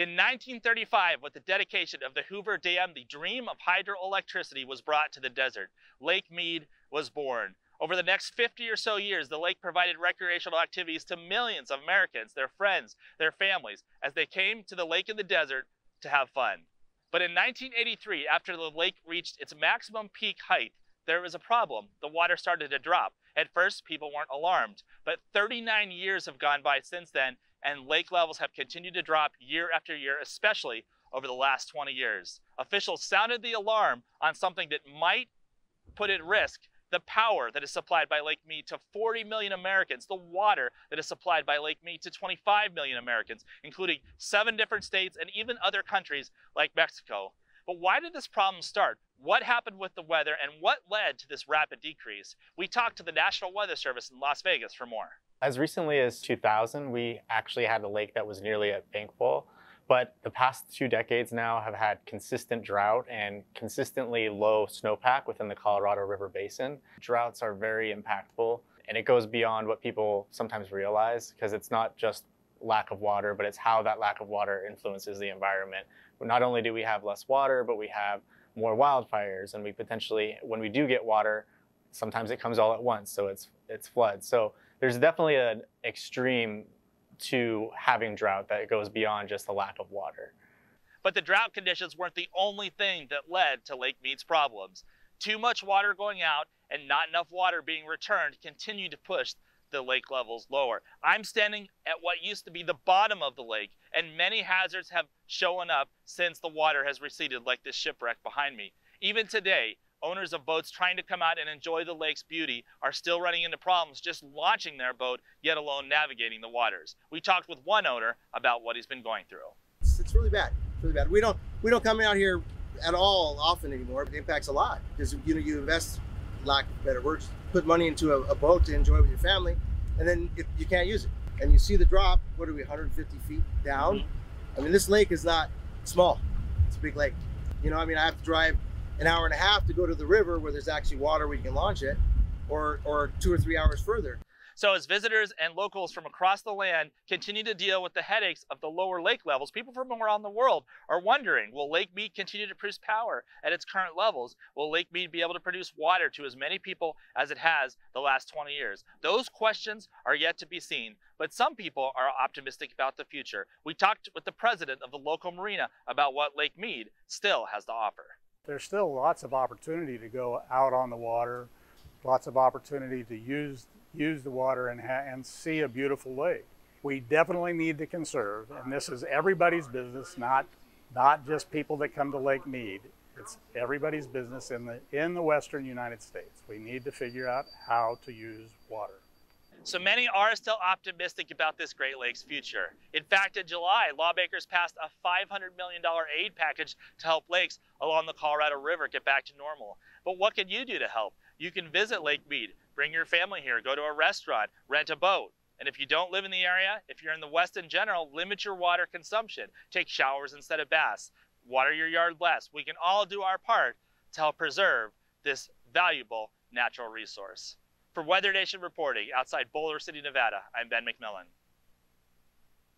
In 1935, with the dedication of the Hoover Dam, the dream of hydroelectricity was brought to the desert. Lake Mead was born. Over the next 50 or so years, the lake provided recreational activities to millions of Americans, their friends, their families, as they came to the lake in the desert to have fun. But in 1983, after the lake reached its maximum peak height, there was a problem. The water started to drop. At first, people weren't alarmed, but 39 years have gone by since then, and lake levels have continued to drop year after year, especially over the last 20 years. Officials sounded the alarm on something that might put at risk the power that is supplied by Lake Mead to 40 million Americans, the water that is supplied by Lake Mead to 25 million Americans, including seven different states and even other countries like Mexico. But why did this problem start? What happened with the weather and what led to this rapid decrease? We talked to the National Weather Service in Las Vegas for more. As recently as 2000, we actually had a lake that was nearly at bank full. But the past two decades now have had consistent drought and consistently low snowpack within the Colorado River Basin. Droughts are very impactful and it goes beyond what people sometimes realize because it's not just lack of water, but it's how that lack of water influences the environment. Not only do we have less water, but we have more wildfires and we potentially, when we do get water, sometimes it comes all at once, so it's, it's floods. So there's definitely an extreme to having drought that goes beyond just the lack of water. But the drought conditions weren't the only thing that led to Lake Mead's problems. Too much water going out and not enough water being returned continued to push the lake levels lower. I'm standing at what used to be the bottom of the lake, and many hazards have shown up since the water has receded, like this shipwreck behind me. Even today, owners of boats trying to come out and enjoy the lake's beauty are still running into problems just launching their boat, yet alone navigating the waters. We talked with one owner about what he's been going through. It's, it's really bad. It's really bad. We don't we don't come out here at all often anymore. It impacts a lot because you know you invest, lack of better words, put money into a, a boat to enjoy with your family, and then if you can't use it, and you see the drop. What are we, 150 feet down? Mm-hmm. I mean, this lake is not small. It's a big lake. You know, I mean, I have to drive an hour and a half to go to the river where there's actually water where you can launch it, or, or two or three hours further. So as visitors and locals from across the land continue to deal with the headaches of the lower lake levels, people from around the world are wondering, will Lake Mead continue to produce power at its current levels? Will Lake Mead be able to produce water to as many people as it has the last 20 years? Those questions are yet to be seen, but some people are optimistic about the future. We talked with the president of the local marina about what Lake Mead still has to offer. There's still lots of opportunity to go out on the water, lots of opportunity to use, use the water and, and see a beautiful lake. We definitely need to conserve, and this is everybody's business, not, not just people that come to Lake Mead. It's everybody's business in the, in the western United States. We need to figure out how to use water. So many are still optimistic about this Great Lakes future. In fact, in July, lawmakers passed a $500 million aid package to help lakes along the Colorado River get back to normal. But what can you do to help? You can visit Lake Mead, bring your family here, go to a restaurant, rent a boat. And if you don't live in the area, if you're in the West in general, limit your water consumption. Take showers instead of baths. Water your yard less. We can all do our part to help preserve this valuable natural resource. For Weather Nation reporting outside Boulder City, Nevada, I'm Ben McMillan.